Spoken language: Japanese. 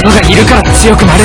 者がいるから強くなる。